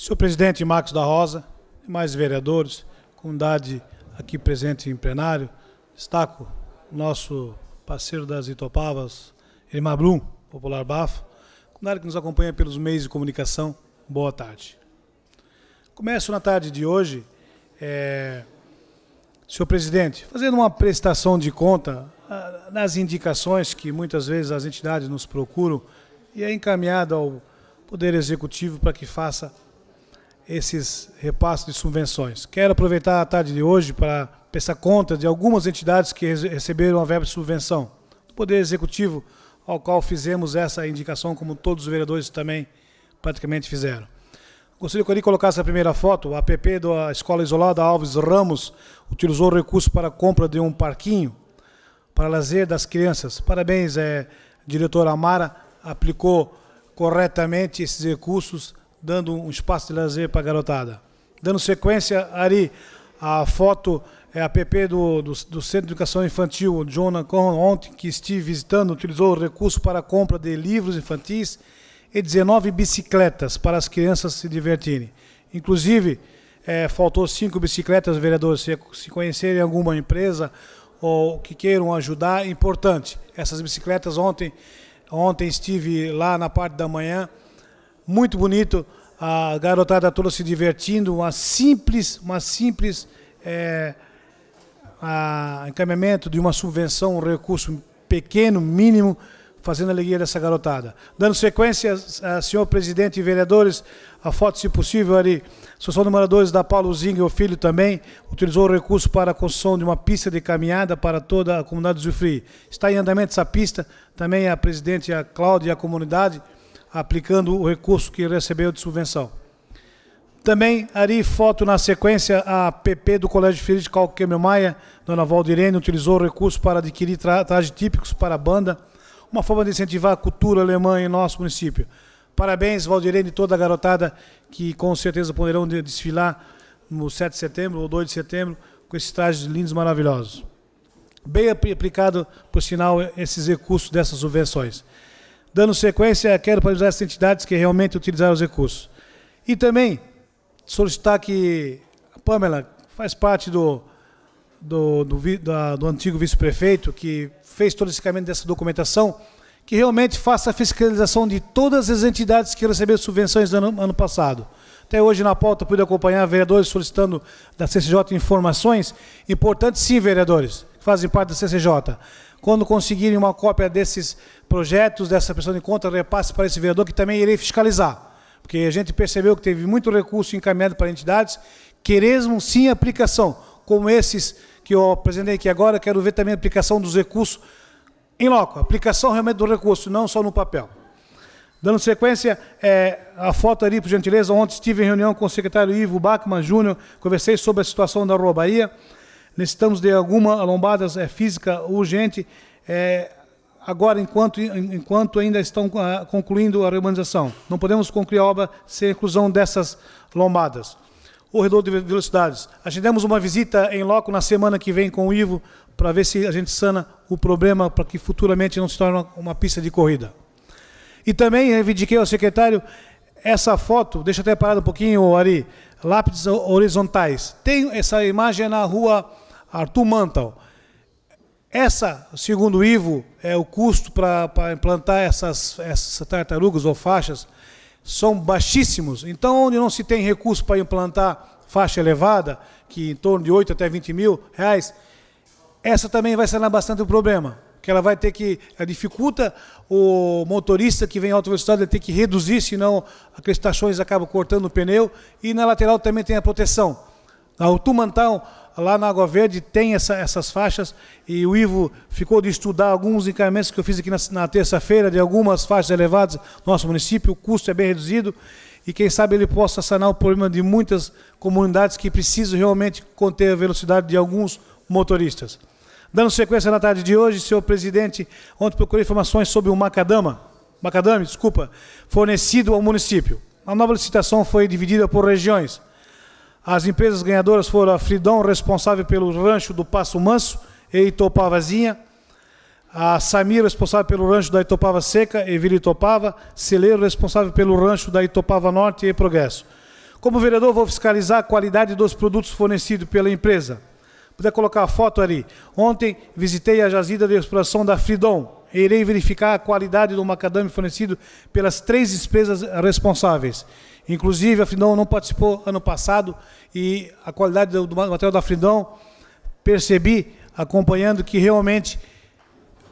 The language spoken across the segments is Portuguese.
Senhor presidente Marcos da Rosa, demais vereadores, comunidade aqui presente em plenário, destaco nosso parceiro das Itopavas, Elimar Brum, Popular Bafo, comunidade que nos acompanha pelos meios de comunicação, boa tarde. Começo na tarde de hoje, é, senhor presidente, fazendo uma prestação de conta ah, nas indicações que muitas vezes as entidades nos procuram e é encaminhado ao Poder Executivo para que faça esses repasses de subvenções. Quero aproveitar a tarde de hoje para prestar conta de algumas entidades que receberam a verba de subvenção do Poder Executivo, ao qual fizemos essa indicação, como todos os vereadores também praticamente fizeram. Gostaria que eu colocasse a primeira foto. A APP da Escola Isolada Alves Ramos utilizou o recurso para a compra de um parquinho para lazer das crianças. Parabéns, é, diretora Amara, aplicou corretamente esses recursos dando um espaço de lazer para a garotada. Dando sequência, Ari, a foto é a PP do, do, do Centro de Educação Infantil, Jonah ontem que estive visitando, utilizou o recurso para a compra de livros infantis e 19 bicicletas para as crianças se divertirem. Inclusive, é, faltou cinco bicicletas, vereadores, se, se conhecerem alguma empresa ou que queiram ajudar, importante. Essas bicicletas ontem, ontem estive lá na parte da manhã, muito bonito, a garotada toda se divertindo, uma simples, uma simples é, a, encaminhamento de uma subvenção, um recurso pequeno, mínimo, fazendo a alegria dessa garotada. Dando sequência, a, senhor presidente e vereadores, a foto, se possível, ali, Associação de Moradores da Paulo Zinga o filho também, utilizou o recurso para a construção de uma pista de caminhada para toda a comunidade do Zufri. Está em andamento essa pista, também a presidente, a Cláudia e a comunidade, aplicando o recurso que recebeu de subvenção. Também, Ari, foto na sequência, a PP do Colégio Filho de Calquemio Maia, Dona Valdirene, utilizou o recurso para adquirir tra trajes típicos para a banda, uma forma de incentivar a cultura alemã em nosso município. Parabéns, Valdirene e toda a garotada que com certeza poderão desfilar no 7 de setembro ou 2 de setembro com esses trajes lindos maravilhosos. Bem aplicado, por sinal, esses recursos dessas subvenções. Dando sequência, quero parabenizar essas entidades que realmente utilizaram os recursos. E também solicitar que a Pamela faz parte do, do, do, do antigo vice-prefeito, que fez todo esse caminho dessa documentação, que realmente faça a fiscalização de todas as entidades que receberam subvenções no ano, ano passado. Até hoje na pauta pude acompanhar vereadores solicitando da CCJ informações. Importante sim, vereadores, que fazem parte da CCJ quando conseguirem uma cópia desses projetos, dessa prestação de conta, repasse para esse vereador, que também irei fiscalizar. Porque a gente percebeu que teve muito recurso encaminhado para entidades, queremos sim aplicação, como esses que eu apresentei aqui agora, quero ver também a aplicação dos recursos em loco, aplicação realmente do recurso, não só no papel. Dando sequência, é, a foto ali, por gentileza, ontem estive em reunião com o secretário Ivo Bachmann Júnior, conversei sobre a situação da Rua Bahia, necessitamos de alguma lombada é, física urgente, é, agora, enquanto, enquanto ainda estão uh, concluindo a urbanização. Não podemos concluir a obra sem a inclusão dessas lombadas. O redor de velocidades. Agendamos uma visita em loco na semana que vem com o Ivo para ver se a gente sana o problema para que futuramente não se torne uma, uma pista de corrida. E também reivindiquei ao secretário essa foto, deixa eu até parar um pouquinho, Ari, lápides horizontais. Tem essa imagem na rua Arthur Mantal. Essa, segundo o Ivo, é o custo para implantar essas, essas tartarugas ou faixas são baixíssimos. Então, onde não se tem recurso para implantar faixa elevada, que em torno de 8 até 20 mil reais, essa também vai sanar bastante problema. Que ela vai ter que. dificulta o motorista que vem em alta velocidade ter que reduzir, senão aqueles tachões acabam cortando o pneu. E na lateral também tem a proteção. O Tumantal lá na Água Verde tem essa, essas faixas e o Ivo ficou de estudar alguns encaminhamentos que eu fiz aqui na, na terça-feira de algumas faixas elevadas no nosso município, o custo é bem reduzido e quem sabe ele possa sanar o problema de muitas comunidades que precisam realmente conter a velocidade de alguns motoristas. Dando sequência na tarde de hoje, senhor presidente, ontem procurei informações sobre o macadama, macadame, desculpa, fornecido ao município. A nova licitação foi dividida por regiões. As empresas ganhadoras foram a Fridão, responsável pelo rancho do Passo Manso e Itopavazinha, a Samir, responsável pelo rancho da Itopava Seca e Vila Itopava, Celeiro, responsável pelo rancho da Itopava Norte e Progresso. Como vereador, vou fiscalizar a qualidade dos produtos fornecidos pela empresa. Puder colocar a foto ali. Ontem visitei a jazida de exploração da Fridon. Irei verificar a qualidade do macadame fornecido pelas três empresas responsáveis. Inclusive, a Fridon não participou ano passado e a qualidade do, material da Fridon percebi acompanhando que realmente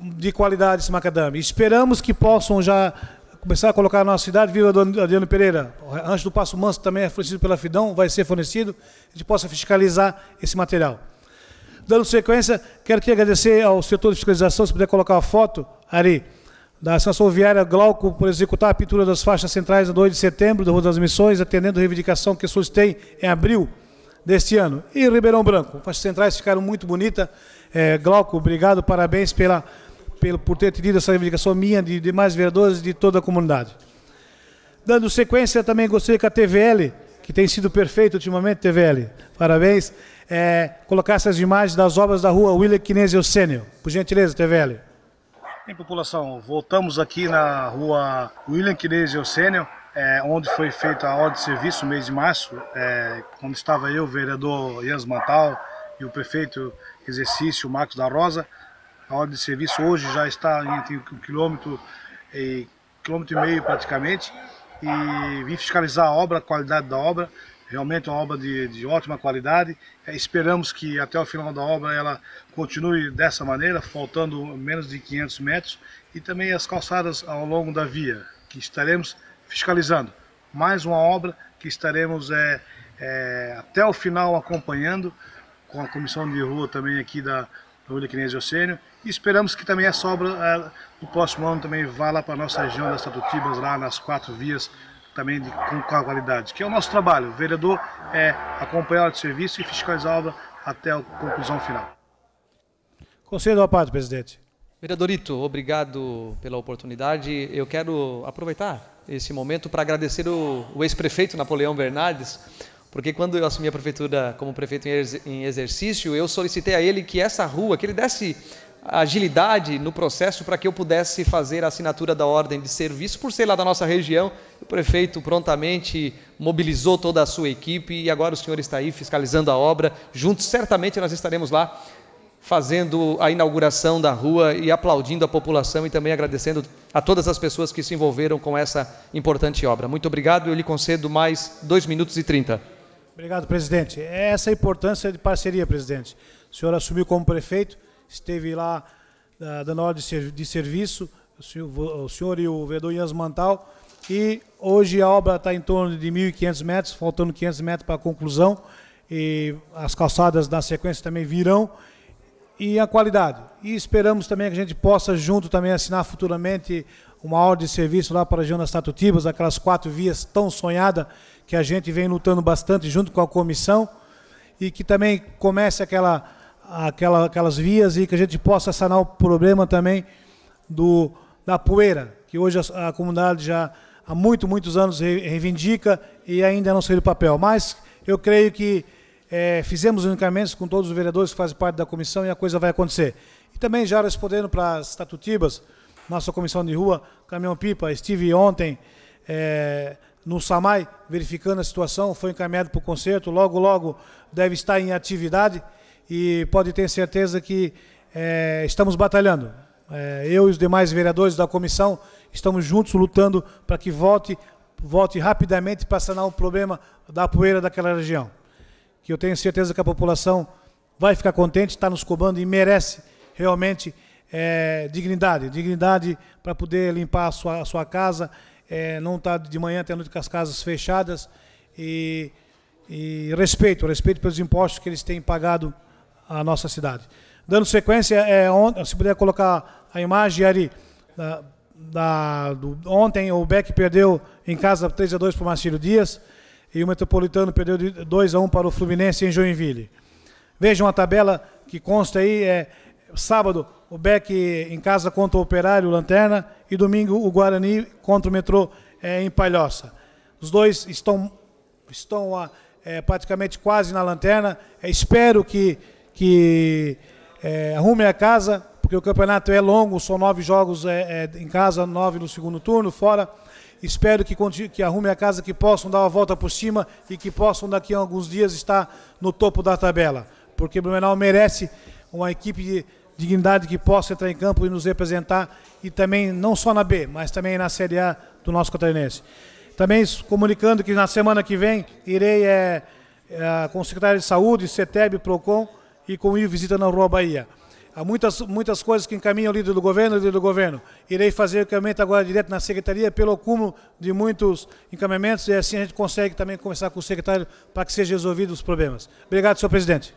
de qualidade esse macadame. Esperamos que possam já começar a colocar na nossa cidade, viva Adriano Pereira, antes do Passo Manso também é fornecido pela Fidão, vai ser fornecido, a gente possa fiscalizar esse material. Dando sequência, quero aqui agradecer ao setor de fiscalização, se puder colocar a foto, Ari, da Estação Viária Glauco, por executar a pintura das faixas centrais no 2 de setembro, da Rua das Missões, atendendo a reivindicação que solicitei em abril deste ano. E Ribeirão Branco, faixas centrais ficaram muito bonitas. É, Glauco, obrigado, parabéns pela pelo, por ter tido essa reivindicação minha, de demais vereadores e de toda a comunidade. Dando sequência, também gostaria que a TVL, que tem sido perfeita ultimamente, TVL, parabéns, é, colocar essas imagens das obras da rua William Kinesio Sênior. Por gentileza, TVL. Em população, voltamos aqui na rua William Kinesio Sênior, é, onde foi feita a ordem de serviço no mês de março, é, onde estava eu, o vereador Jans Mantal e o prefeito exercício Marcos da Rosa, a ordem de serviço hoje já está entre um quilômetro e quilômetro e meio praticamente e vim fiscalizar a obra, a qualidade da obra, realmente uma obra de, de ótima qualidade. É, esperamos que até o final da obra ela continue dessa maneira, faltando menos de 500 metros e também as calçadas ao longo da via, que estaremos fiscalizando. Mais uma obra que estaremos é, é, até o final acompanhando com a comissão de rua também aqui da Rua Quinês Eocênio e esperamos que também essa obra é, no próximo ano também vá lá para a nossa região das Tatutibas, lá nas quatro vias, também de, com qualidade, que é o nosso trabalho. O vereador é acompanhar o serviço e fiscalizar a obra até a conclusão final. Conselho da parte, presidente. Vereadorito, obrigado pela oportunidade. Eu quero aproveitar esse momento para agradecer o, o ex-prefeito Napoleão Bernardes, porque quando eu assumi a prefeitura como prefeito em exercício, eu solicitei a ele que essa rua, que ele desse agilidade no processo para que eu pudesse fazer a assinatura da ordem de serviço, por ser lá da nossa região. O prefeito prontamente mobilizou toda a sua equipe e agora o senhor está aí fiscalizando a obra. Juntos, certamente, nós estaremos lá fazendo a inauguração da rua e aplaudindo a população e também agradecendo a todas as pessoas que se envolveram com essa importante obra. Muito obrigado, eu lhe concedo mais dois minutos e trinta. Obrigado, presidente. É essa a importância de parceria, presidente. O senhor assumiu como prefeito, esteve lá uh, dando ordem de, de serviço, o senhor, o senhor, e o vereador Jans Mantal, e hoje a obra está em torno de 1.500 metros, faltando 500 metros para a conclusão, e as calçadas na sequência também virão, e a qualidade. E esperamos também que a gente possa, junto também, assinar futuramente uma ordem de serviço lá para a região das Tatutibas, aquelas quatro vias tão sonhadas que a gente vem lutando bastante junto com a comissão, e que também comece aquela aquela, aquelas vias e que a gente possa sanar o problema também do, da poeira, que hoje a, a comunidade já há muito, muitos anos reivindica e ainda não saiu do papel. Mas eu creio que é, fizemos encaminhamentos com todos os vereadores que fazem parte da comissão e a coisa vai acontecer. E também já respondendo para as estatutibas, nossa comissão de rua, caminhão-pipa, estive ontem é, no SAMAI verificando a situação, foi encaminhado para o concerto, logo, logo deve estar em atividade e pode ter certeza que é, estamos batalhando. É, eu e os demais vereadores da comissão estamos juntos lutando para que volte, volte rapidamente para sanar o problema da poeira daquela região. Que eu tenho certeza que a população vai ficar contente, está nos cobrando e merece realmente é, dignidade. Dignidade para poder limpar a sua, a sua casa, é, não estar tá de manhã até a noite com as casas fechadas e, e respeito, respeito pelos impostos que eles têm pagado a nossa cidade. Dando sequência, é, on, se puder colocar a imagem ali, da, da, do, ontem o Beck perdeu em casa 3 a 2 para o Marcílio Dias e o Metropolitano perdeu de 2 a 1 para o Fluminense em Joinville. Vejam a tabela que consta aí, é sábado o Beck em casa contra o Operário Lanterna e domingo o Guarani contra o Metrô é, em Palhoça. Os dois estão, estão é, praticamente quase na lanterna. É, espero que que é, arrume a casa, porque o campeonato é longo, são nove jogos é, é, em casa, nove no segundo turno, fora. Espero que, que arrume a casa, que possam dar uma volta por cima e que possam daqui a alguns dias estar no topo da tabela. Porque Blumenau merece uma equipe de dignidade que possa entrar em campo e nos representar e também não só na B, mas também na Série A do nosso catarinense. Também comunicando que na semana que vem irei é, é, com o secretário de Saúde, CETEB, PROCON e com o Visita na Rua Bahia. Há muitas, muitas coisas que encaminham o líder do governo, líder do governo. Irei fazer o encaminhamento agora direto na secretaria pelo acúmulo de muitos encaminhamentos e assim a gente consegue também conversar com o secretário para que sejam resolvidos os problemas. Obrigado, senhor presidente.